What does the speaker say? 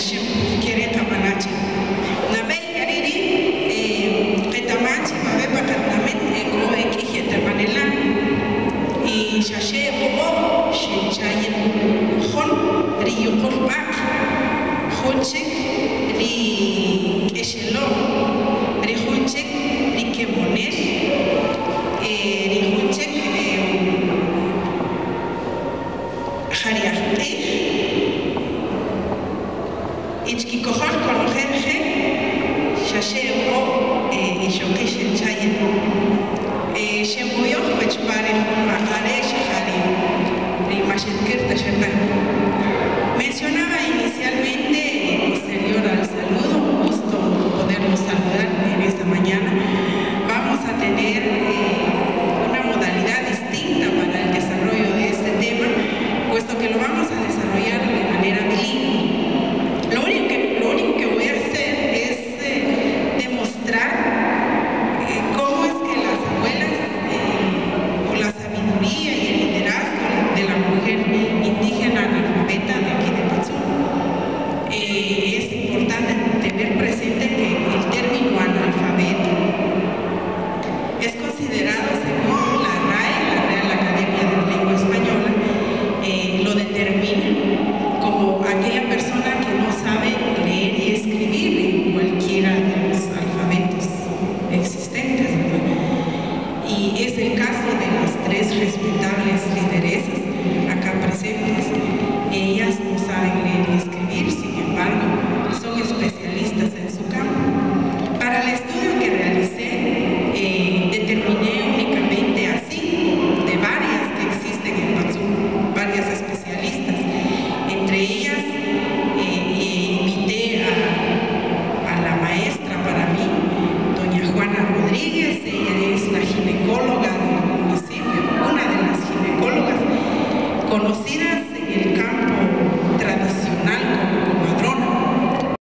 השם מכיר את המנאצ'י. נמי ירידי, את המנאצ'י בבית פרלמנט כמו הכיחי את המנלה, היא ששי רובו ששי חון ריו קורבק, חונצ'ק רי כשלו, רי חונצ'ק רי כמונל, אה, רי חונצ'ק אה, חריאחתך יצ'קיקוחך קורחך שאשר בו ישוקש אל ציין. שמויוך וצ'פרך אחרי שחרים, להימשת קרתא שתה es el caso de las tres respetables lideresas conocidas